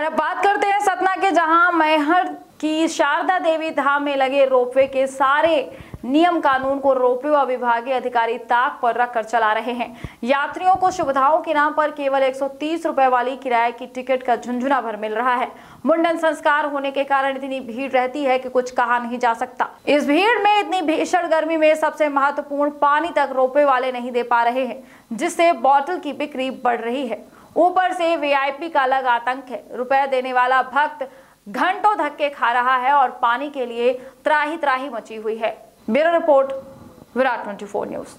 और अब बात करते हैं सतना के, जहाँ मैहर की शारदा देवी धाम में लगे रोपवे के सारे नियम कानून को रोपवे व विभागीय अधिकारी ताक पर रखकर चला रहे हैं। यात्रियों को सुविधाओं के नाम पर केवल 130 रुपए वाली किराए की टिकट का झुंझुना भर मिल रहा है। मुंडन संस्कार होने के कारण इतनी भीड़ रहती है कि कुछ कहा नहीं जा सकता। इस भीड़ में इतनी भीषण गर्मी में सबसे महत्वपूर्ण पानी तक रोपवे वाले नहीं दे पा रहे हैं, जिससे बॉटल की बिक्री बढ़ रही है। ऊपर से वीआईपी का अलग आतंक है। रुपए देने वाला भक्त घंटों धक्के खा रहा है और पानी के लिए त्राही त्राही मची हुई है। Bureau report, Virat 24 news.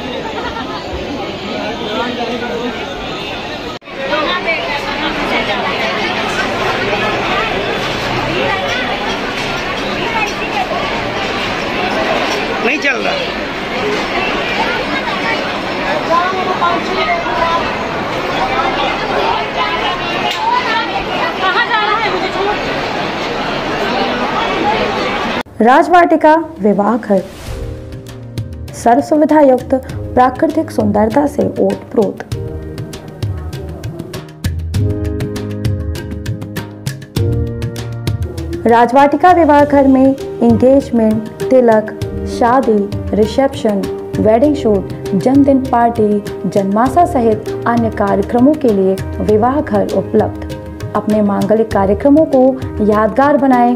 नहीं चल रहा। राजवाटिका विवाह घर। सर्व सुविधा युक्त प्राकृतिक सुंदरता से ओतप्रोत। राजवाटिका विवाह घर में इंगेजमेंट तिलक, शादी रिसेप्शन वेडिंग शूट जन्मदिन पार्टी जन्माशा सहित अन्य कार्यक्रमों के लिए विवाह घर उपलब्ध। अपने मांगलिक कार्यक्रमों को यादगार बनाएँ